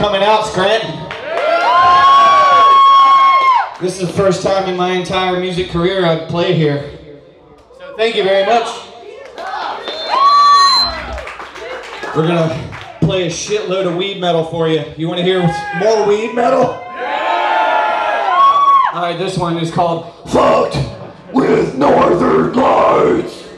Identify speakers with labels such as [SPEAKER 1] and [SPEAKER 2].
[SPEAKER 1] coming out, Scranton. This is the first time in my entire music career I've played here. So thank you very much. We're gonna play a shitload of weed metal for you. You wanna hear more weed metal? Alright, this one is called Fucked with Northern Lights.